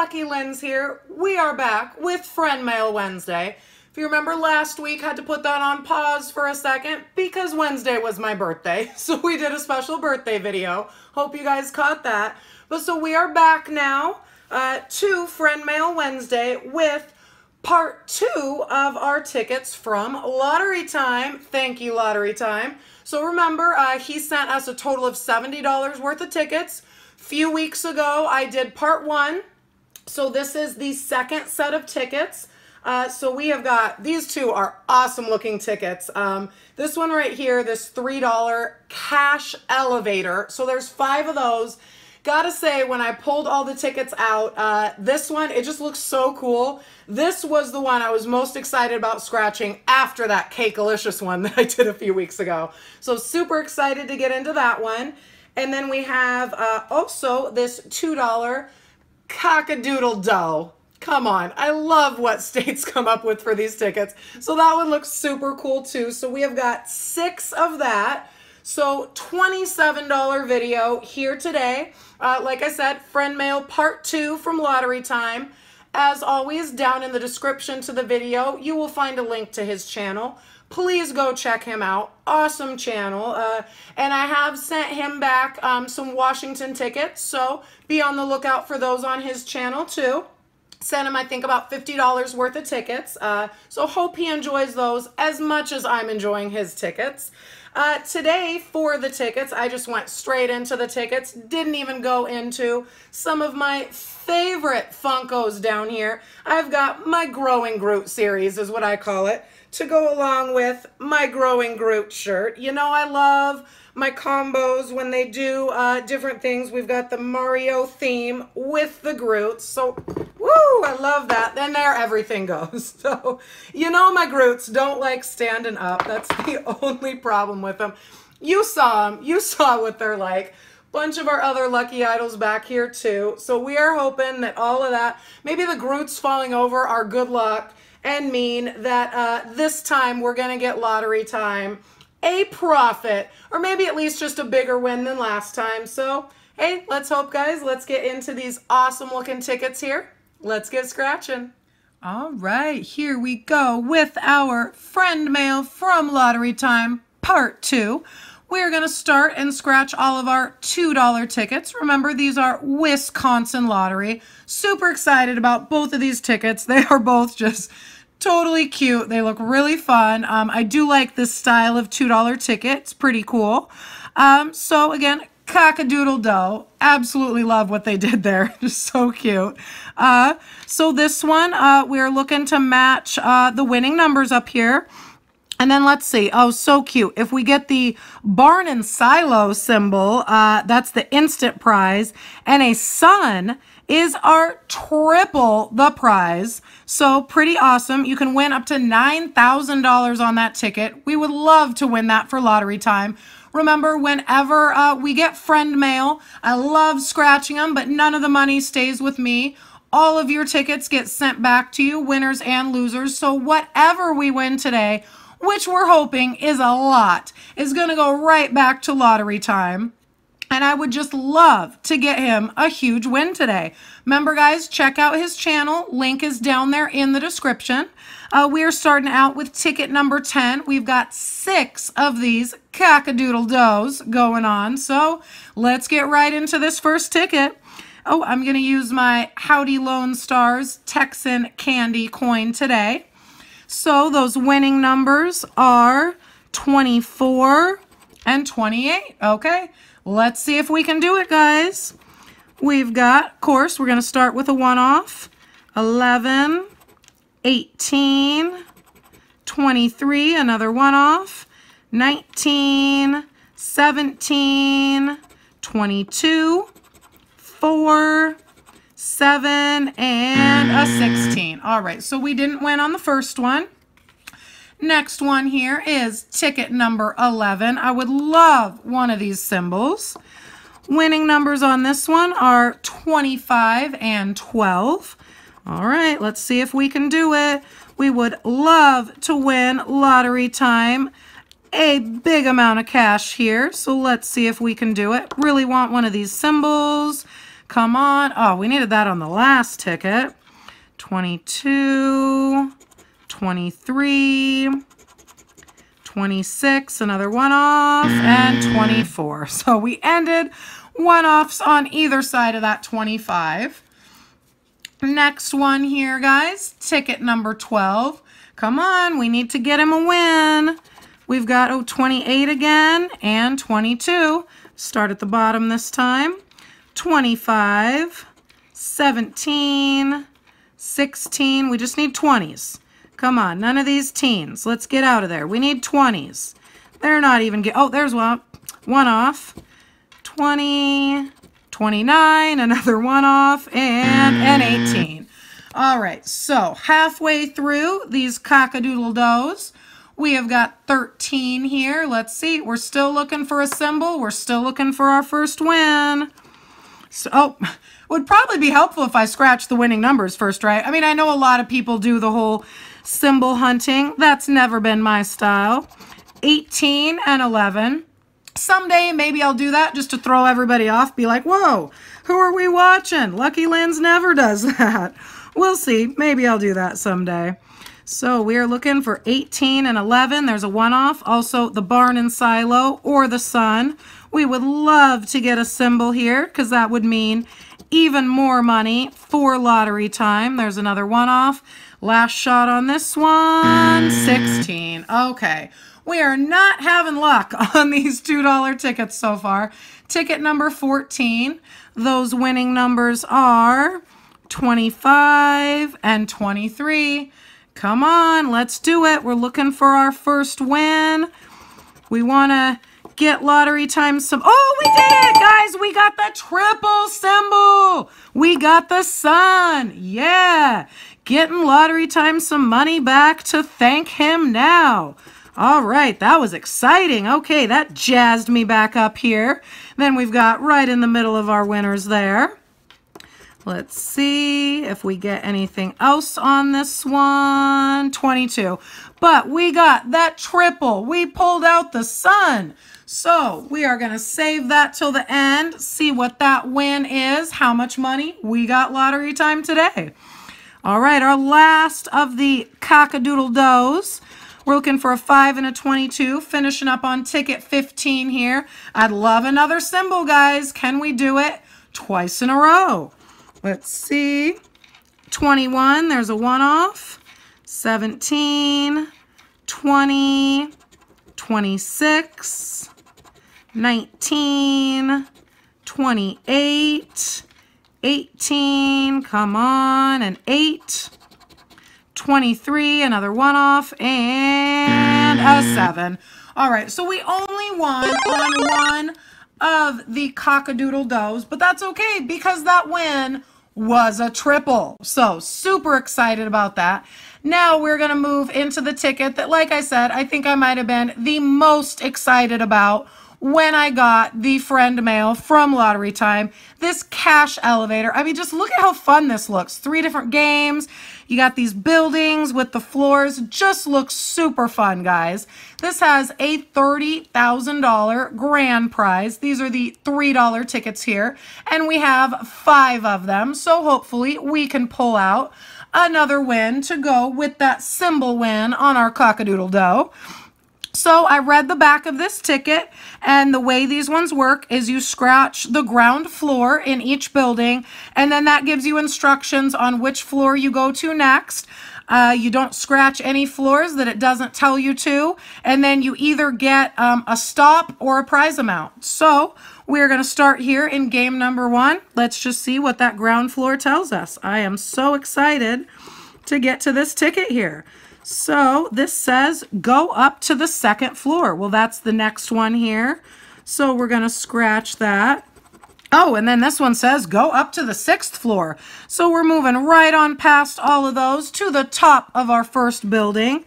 Lucky Linz here. We are back with Friend Mail Wednesday. If you remember last week, had to put that on pause for a second because Wednesday was my birthday. So we did a special birthday video. Hope you guys caught that. But so we are back now uh, to Friend Mail Wednesday with part two of our tickets from Lottery Time. Thank you, Lottery Time. So remember, uh, he sent us a total of $70 worth of tickets. Few weeks ago, I did part one. So this is the second set of tickets. Uh, so we have got, these two are awesome looking tickets. Um, this one right here, this $3 cash elevator. So there's five of those. Gotta say, when I pulled all the tickets out, uh, this one, it just looks so cool. This was the one I was most excited about scratching after that Cakealicious one that I did a few weeks ago. So super excited to get into that one. And then we have uh, also this $2 cockadoodle dough. Come on. I love what states come up with for these tickets. So that one looks super cool too. So we have got six of that. So $27 video here today. Uh, like I said, friend mail part two from Lottery Time. As always, down in the description to the video, you will find a link to his channel. Please go check him out. Awesome channel. Uh, and I have sent him back um, some Washington tickets, so be on the lookout for those on his channel too sent him, I think, about $50 worth of tickets. Uh, so hope he enjoys those as much as I'm enjoying his tickets. Uh, today, for the tickets, I just went straight into the tickets. Didn't even go into some of my favorite Funkos down here. I've got my Growing Groot series, is what I call it, to go along with my Growing Groot shirt. You know I love my combos when they do uh, different things. We've got the Mario theme with the Groots. So, woo, I love that. Then there everything goes. So, you know my Groots don't like standing up. That's the only problem with them. You saw them. You saw what they're like. Bunch of our other lucky idols back here too. So we are hoping that all of that, maybe the Groots falling over are good luck and mean that uh, this time we're going to get lottery time a profit, or maybe at least just a bigger win than last time. So, hey, let's hope, guys. Let's get into these awesome looking tickets here. Let's get scratching. All right, here we go with our friend mail from Lottery Time Part 2. We're going to start and scratch all of our $2 tickets. Remember, these are Wisconsin Lottery. Super excited about both of these tickets. They are both just totally cute. They look really fun. Um, I do like this style of $2 ticket. It's pretty cool. Um, so again, cockadoodle dough. Absolutely love what they did there. Just so cute. Uh, so this one, uh, we're looking to match uh, the winning numbers up here. And then let's see. Oh, so cute. If we get the barn and silo symbol, uh, that's the instant prize. And a sun is our triple the prize. So pretty awesome. You can win up to $9,000 on that ticket. We would love to win that for lottery time. Remember, whenever uh, we get friend mail, I love scratching them, but none of the money stays with me. All of your tickets get sent back to you, winners and losers. So whatever we win today, which we're hoping is a lot, is going to go right back to lottery time. And I would just love to get him a huge win today. Remember, guys, check out his channel. Link is down there in the description. Uh, we are starting out with ticket number 10. We've got six of these cockadoodle does going on. So let's get right into this first ticket. Oh, I'm going to use my Howdy Lone Stars Texan Candy coin today. So those winning numbers are 24 and 28. Okay. Let's see if we can do it, guys. We've got, of course, we're going to start with a one-off. 11, 18, 23, another one-off. 19, 17, 22, 4, 7, and a 16. All right, so we didn't win on the first one. Next one here is ticket number 11. I would love one of these symbols. Winning numbers on this one are 25 and 12. All right, let's see if we can do it. We would love to win lottery time. A big amount of cash here, so let's see if we can do it. Really want one of these symbols. Come on. Oh, we needed that on the last ticket. 22, 23, 26, another one off, and mm. 24. So we ended one offs on either side of that 25. Next one here, guys, ticket number 12. Come on, we need to get him a win. We've got, oh, 28 again and 22. Start at the bottom this time. 25, 17, 16. We just need 20s. Come on, none of these teens. Let's get out of there. We need 20s. They're not even get. Oh, there's one. One off. 20, 29, another one off, and an mm. 18. All right, so halfway through these cockadoodle does, we have got 13 here. Let's see. We're still looking for a symbol. We're still looking for our first win. So, oh, would probably be helpful if I scratched the winning numbers first, right? I mean, I know a lot of people do the whole symbol hunting. That's never been my style. 18 and 11. Someday, maybe I'll do that just to throw everybody off. Be like, whoa, who are we watching? Lucky Linz never does that. We'll see. Maybe I'll do that someday. So we are looking for 18 and 11. There's a one-off. Also, the barn and silo or the sun. We would love to get a symbol here because that would mean even more money for lottery time. There's another one-off. Last shot on this one, mm. 16. Okay. We are not having luck on these $2 tickets so far. Ticket number 14. Those winning numbers are 25 and 23. Come on, let's do it. We're looking for our first win. We want to get lottery time some. Oh, we did it, guys. We got the triple symbol. We got the sun. Yeah. Getting lottery time some money back to thank him now. All right, that was exciting. Okay, that jazzed me back up here. Then we've got right in the middle of our winners there. Let's see if we get anything else on this one. 22. But we got that triple. We pulled out the sun. So we are going to save that till the end, see what that win is, how much money we got lottery time today. All right, our last of the cockadoodle does. We're looking for a 5 and a 22, finishing up on ticket 15 here. I'd love another symbol, guys. Can we do it twice in a row? Let's see. 21, there's a one off. 17, 20, 26, 19, 28, 18, come on, an 8, 23, another one off, and a mm. 7. All right, so we only won on one of the cockadoodle does, but that's okay because that win was a triple. So super excited about that. Now we're going to move into the ticket that, like I said, I think I might have been the most excited about when I got the friend mail from Lottery Time. This cash elevator. I mean, just look at how fun this looks. Three different games. You got these buildings with the floors. Just looks super fun, guys. This has a $30,000 grand prize. These are the $3 tickets here. And we have five of them. So hopefully we can pull out another win to go with that symbol win on our cockadoodle dough. So I read the back of this ticket and the way these ones work is you scratch the ground floor in each building and then that gives you instructions on which floor you go to next. Uh, you don't scratch any floors that it doesn't tell you to and then you either get um, a stop or a prize amount. So we're going to start here in game number one. Let's just see what that ground floor tells us. I am so excited to get to this ticket here. So this says go up to the second floor. Well, that's the next one here. So we're going to scratch that. Oh, and then this one says go up to the sixth floor. So we're moving right on past all of those to the top of our first building.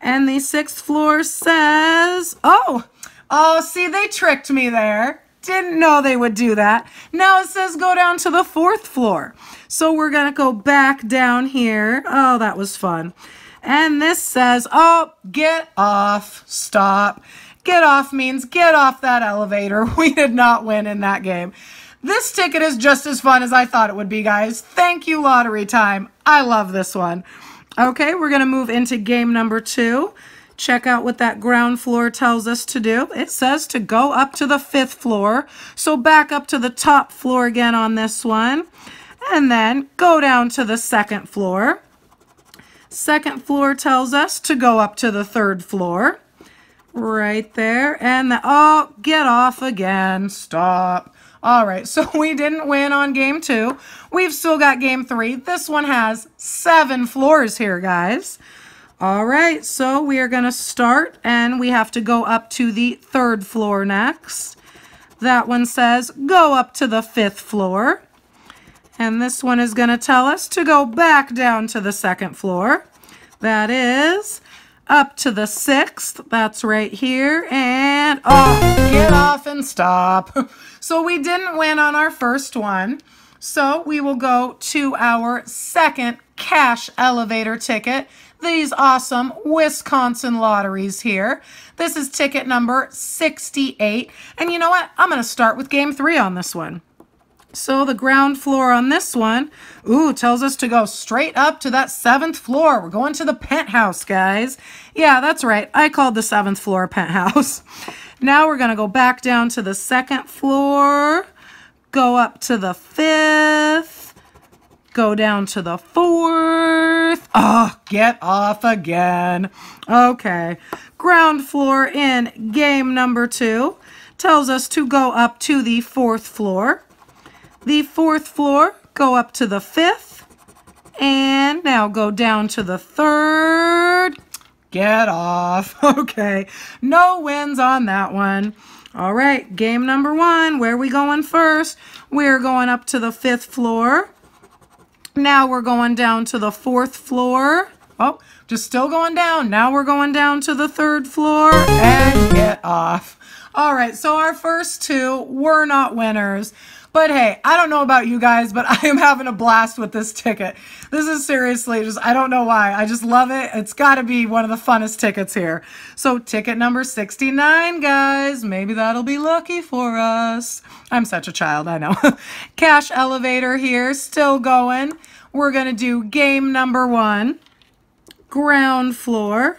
And the sixth floor says, oh, oh, see, they tricked me there. Didn't know they would do that. Now it says go down to the fourth floor. So we're going to go back down here. Oh, that was fun. And this says, oh, get off, stop. Get off means get off that elevator. We did not win in that game. This ticket is just as fun as I thought it would be, guys. Thank you, Lottery Time. I love this one. Okay, we're going to move into game number two. Check out what that ground floor tells us to do. It says to go up to the fifth floor. So back up to the top floor again on this one. And then go down to the second floor. Second floor tells us to go up to the third floor. Right there. And the, oh, get off again. Stop. All right, so we didn't win on game two. We've still got game three. This one has seven floors here, guys. All right, so we are going to start and we have to go up to the third floor next. That one says go up to the fifth floor. And this one is going to tell us to go back down to the second floor. That is up to the sixth. That's right here. And, oh, get off and stop. so we didn't win on our first one. So we will go to our second cash elevator ticket these awesome Wisconsin lotteries here. This is ticket number 68. And you know what? I'm going to start with game three on this one. So the ground floor on this one, ooh, tells us to go straight up to that seventh floor. We're going to the penthouse, guys. Yeah, that's right. I called the seventh floor penthouse. Now we're going to go back down to the second floor, go up to the fifth, Go down to the fourth. Oh, get off again. Okay. Ground floor in game number two tells us to go up to the fourth floor. The fourth floor, go up to the fifth. And now go down to the third. Get off. Okay. No wins on that one. All right, game number one. Where are we going first? We're going up to the fifth floor. Now we're going down to the fourth floor. Oh, just still going down. Now we're going down to the third floor and get off. All right, so our first two were not winners. But hey, I don't know about you guys, but I am having a blast with this ticket. This is seriously just, I don't know why. I just love it. It's got to be one of the funnest tickets here. So ticket number 69, guys. Maybe that'll be lucky for us. I'm such a child, I know. Cash elevator here, still going. We're going to do game number one. Ground floor.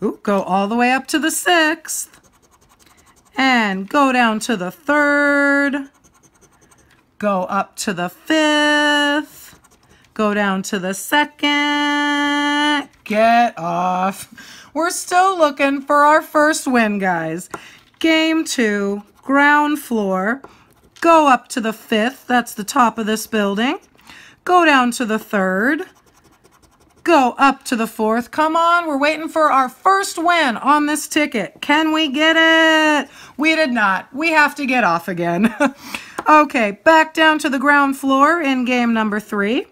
Ooh, go all the way up to the sixth. And go down to the third. Go up to the fifth. Go down to the second. Get off. We're still looking for our first win, guys. Game two, ground floor. Go up to the fifth, that's the top of this building. Go down to the third. Go up to the fourth. Come on, we're waiting for our first win on this ticket. Can we get it? We did not. We have to get off again. okay, back down to the ground floor in game number three.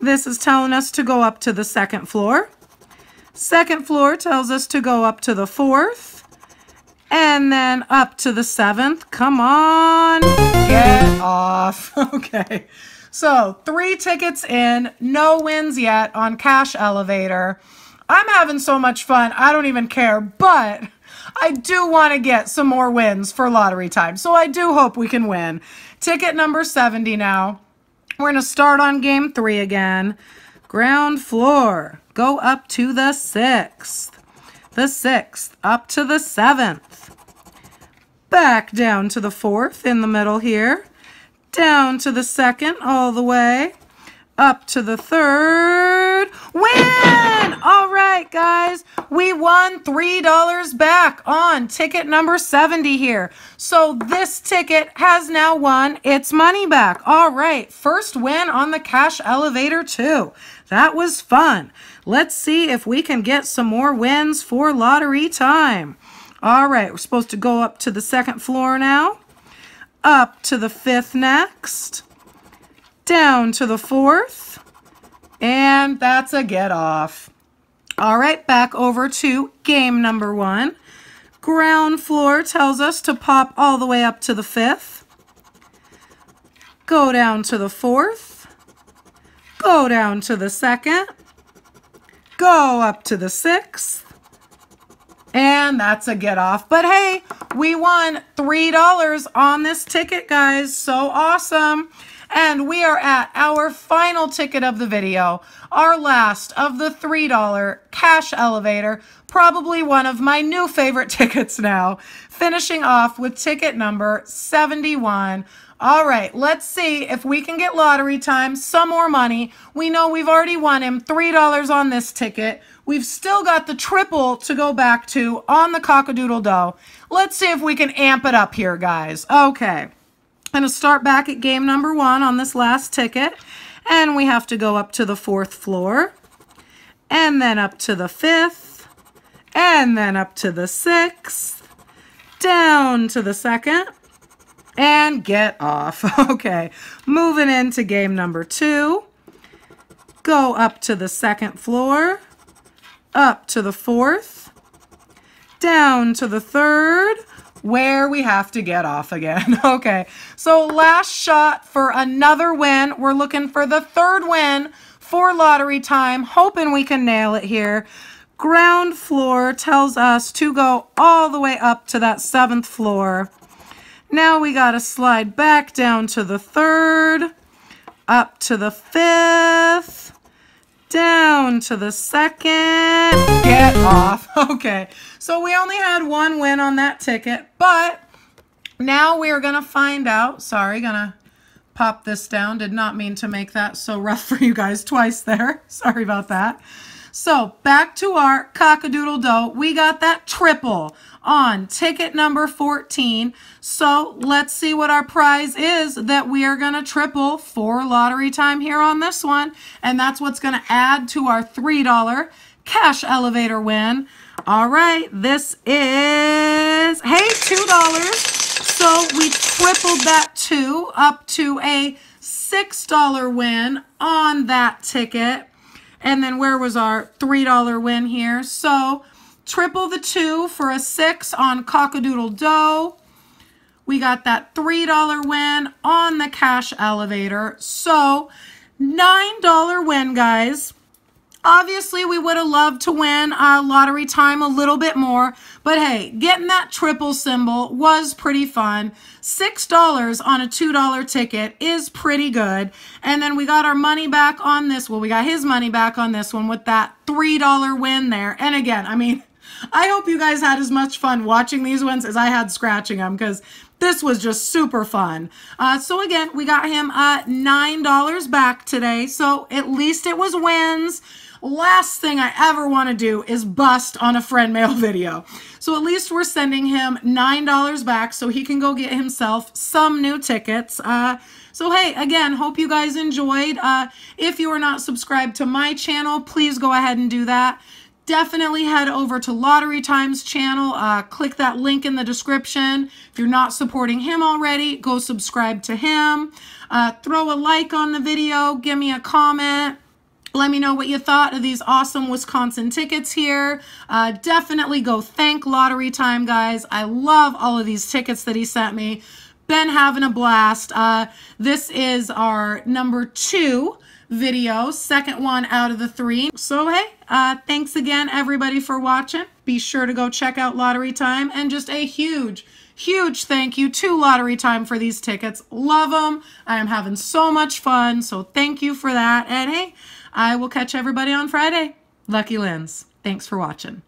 This is telling us to go up to the second floor. Second floor tells us to go up to the fourth. And then up to the seventh. Come on. Get off. okay. So three tickets in, no wins yet on Cash Elevator. I'm having so much fun. I don't even care, but I do want to get some more wins for lottery time. So I do hope we can win. Ticket number 70 now. We're going to start on game three again. Ground floor. Go up to the sixth the sixth, up to the seventh, back down to the fourth in the middle here, down to the second all the way, up to the third, win! All right, guys, we won $3 back on ticket number 70 here. So this ticket has now won its money back. All right, first win on the cash elevator too. That was fun. Let's see if we can get some more wins for lottery time. All right, we're supposed to go up to the second floor now. Up to the fifth next. Down to the fourth. And that's a get off. All right, back over to game number one. Ground floor tells us to pop all the way up to the fifth. Go down to the fourth Go down to the second. Go up to the sixth. And that's a get off. But hey, we won $3 on this ticket, guys. So awesome. And we are at our final ticket of the video, our last of the $3 cash elevator, probably one of my new favorite tickets now, finishing off with ticket number 71. All right, let's see if we can get lottery time, some more money. We know we've already won him $3 on this ticket. We've still got the triple to go back to on the cockadoodle dough. Let's see if we can amp it up here, guys. Okay, To start back at game number one on this last ticket. And we have to go up to the fourth floor. And then up to the fifth. And then up to the sixth. Down to the second and get off. Okay, moving into game number two. Go up to the second floor, up to the fourth, down to the third, where we have to get off again. okay, so last shot for another win. We're looking for the third win for lottery time, hoping we can nail it here. Ground floor tells us to go all the way up to that seventh floor. Now we got to slide back down to the third, up to the fifth, down to the second, get off. Okay, so we only had one win on that ticket, but now we are going to find out. Sorry, going to pop this down. Did not mean to make that so rough for you guys twice there. Sorry about that. So back to our cockadoodle dough. We got that triple on ticket number 14. So let's see what our prize is that we are going to triple for lottery time here on this one. And that's what's going to add to our $3 cash elevator win. All right, this is, hey, $2. So we tripled that two up to a $6 win on that ticket. And then where was our $3 win here? So triple the two for a six on Cockadoodle Dough. We got that $3 win on the cash elevator. So $9 win, guys. Obviously, we would have loved to win uh, lottery time a little bit more, but hey, getting that triple symbol was pretty fun. $6 on a $2 ticket is pretty good. And then we got our money back on this. Well, we got his money back on this one with that $3 win there. And again, I mean, I hope you guys had as much fun watching these ones as I had scratching them because this was just super fun. Uh, so again, we got him uh, $9 back today. So at least it was wins. Last thing I ever want to do is bust on a friend mail video. So at least we're sending him $9 back so he can go get himself some new tickets. Uh, so hey, again, hope you guys enjoyed. Uh, if you are not subscribed to my channel, please go ahead and do that definitely head over to Lottery Times channel. Uh, click that link in the description. If you're not supporting him already, go subscribe to him. Uh, throw a like on the video. Give me a comment. Let me know what you thought of these awesome Wisconsin tickets here. Uh, definitely go thank Lottery Time, guys. I love all of these tickets that he sent me. Been having a blast. Uh, this is our number two video, second one out of the three. So hey, uh, thanks again everybody for watching. Be sure to go check out Lottery Time and just a huge, huge thank you to Lottery Time for these tickets. Love them. I am having so much fun. So thank you for that. And hey, I will catch everybody on Friday. Lucky Linz. Thanks for watching.